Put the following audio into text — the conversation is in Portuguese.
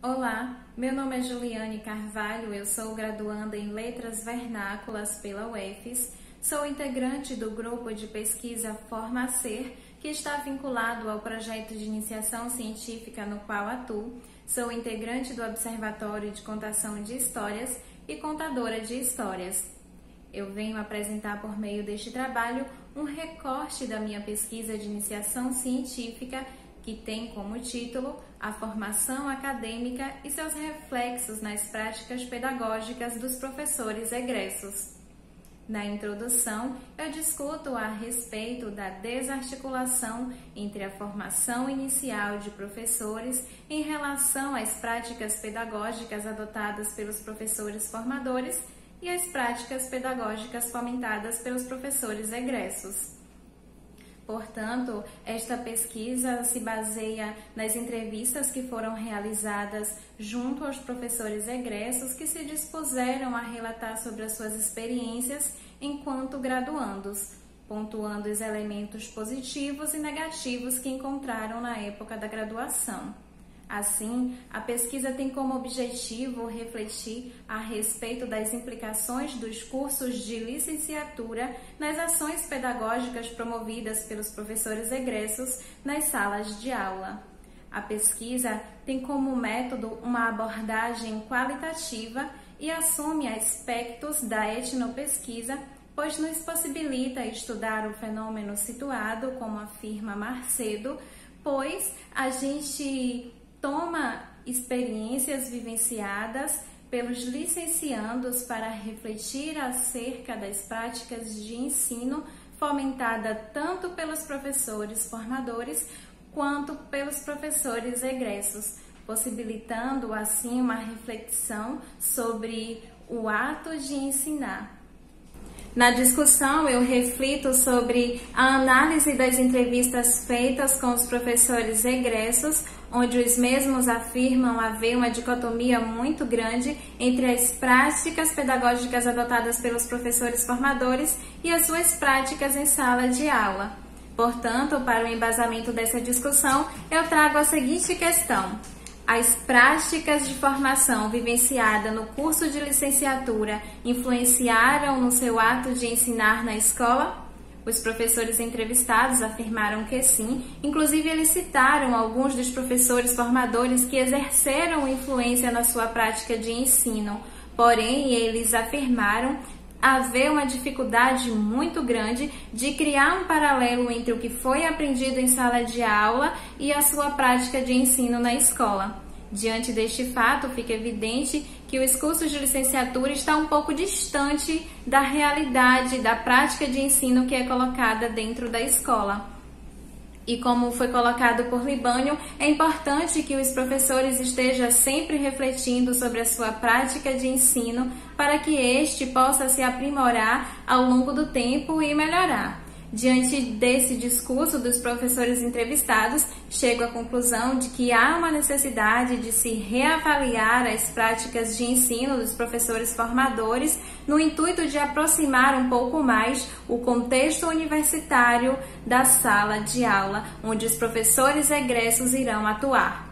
Olá, meu nome é Juliane Carvalho, eu sou graduanda em Letras Vernáculas pela UFES, sou integrante do grupo de pesquisa Formacer, que está vinculado ao projeto de iniciação científica no qual atuo, sou integrante do Observatório de Contação de Histórias e contadora de histórias. Eu venho apresentar por meio deste trabalho um recorte da minha pesquisa de iniciação científica que tem como título A Formação Acadêmica e seus reflexos nas práticas pedagógicas dos professores egressos. Na introdução, eu discuto a respeito da desarticulação entre a formação inicial de professores em relação às práticas pedagógicas adotadas pelos professores formadores e as práticas pedagógicas fomentadas pelos professores egressos. Portanto, esta pesquisa se baseia nas entrevistas que foram realizadas junto aos professores egressos que se dispuseram a relatar sobre as suas experiências enquanto graduandos, pontuando os elementos positivos e negativos que encontraram na época da graduação. Assim, a pesquisa tem como objetivo refletir a respeito das implicações dos cursos de licenciatura nas ações pedagógicas promovidas pelos professores egressos nas salas de aula. A pesquisa tem como método uma abordagem qualitativa e assume aspectos da etnopesquisa, pois nos possibilita estudar o fenômeno situado, como afirma Marcedo, pois a gente toma experiências vivenciadas pelos licenciandos para refletir acerca das práticas de ensino fomentada tanto pelos professores formadores quanto pelos professores egressos, possibilitando assim uma reflexão sobre o ato de ensinar. Na discussão, eu reflito sobre a análise das entrevistas feitas com os professores egressos, onde os mesmos afirmam haver uma dicotomia muito grande entre as práticas pedagógicas adotadas pelos professores formadores e as suas práticas em sala de aula. Portanto, para o embasamento dessa discussão, eu trago a seguinte questão as práticas de formação vivenciada no curso de licenciatura influenciaram no seu ato de ensinar na escola? Os professores entrevistados afirmaram que sim, inclusive eles citaram alguns dos professores formadores que exerceram influência na sua prática de ensino. Porém, eles afirmaram haver uma dificuldade muito grande de criar um paralelo entre o que foi aprendido em sala de aula e a sua prática de ensino na escola. Diante deste fato, fica evidente que os cursos de licenciatura estão um pouco distante da realidade, da prática de ensino que é colocada dentro da escola. E como foi colocado por Libânio, é importante que os professores estejam sempre refletindo sobre a sua prática de ensino para que este possa se aprimorar ao longo do tempo e melhorar. Diante desse discurso dos professores entrevistados, chego à conclusão de que há uma necessidade de se reavaliar as práticas de ensino dos professores formadores no intuito de aproximar um pouco mais o contexto universitário da sala de aula onde os professores egressos irão atuar.